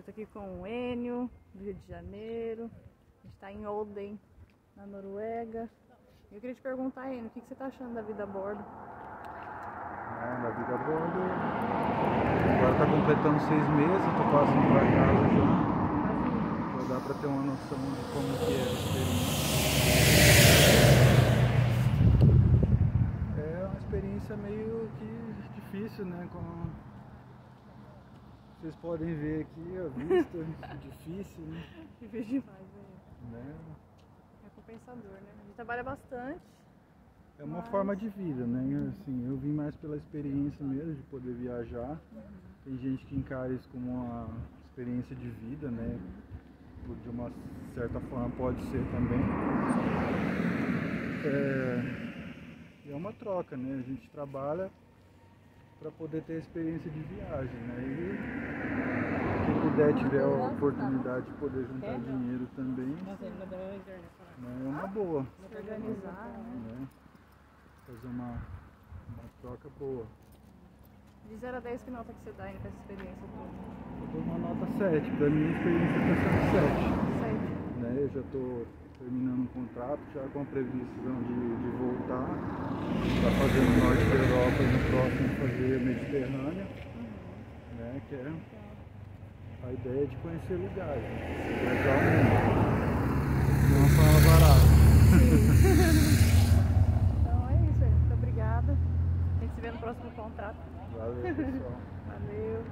Eu tô aqui com o Enio, do Rio de Janeiro. A gente tá em Olden, na Noruega. Eu queria te perguntar, Enio, o que, você tá achando da vida a bordo? É, da vida a bordo. Agora tá completando seis meses, eu tô quase indo pra casa já. Já dá pra ter uma noção de como que é a experiência. É uma experiência meio que difícil, né? Com vocês podem ver aqui a vista, difícil, né? Difícil demais, né? né? É compensador, né? A gente trabalha bastante. É uma Mas- forma de vida, né? Assim, eu vim mais pela experiência mesmo, de poder viajar. Tem gente que encara isso como uma experiência de vida, né? De uma certa forma pode ser também. É, é uma troca, né? A gente trabalha para poder ter experiência de viagem, né? E quem puder tiver a oportunidade de poder juntar dinheiro também, né? é uma boa organizar, né? né? Fazer uma, uma troca boa. De 0 a 10, que nota que você dá ainda essa experiência toda? Eu dou uma nota 7, pra mim a experiência está sendo 7. 7. Né? Eu já estou terminando um contrato, já com a previsão de, de voltar. Está fazendo o norte da Europa e no próximo fazer a Mediterrânea. Né? Que é a ideia de conhecer lugares. né? Legal mesmo. Não fala barato. Então é isso aí. Muito obrigada. A gente se vê no próximo contrato. Valeu pessoal. Valeu.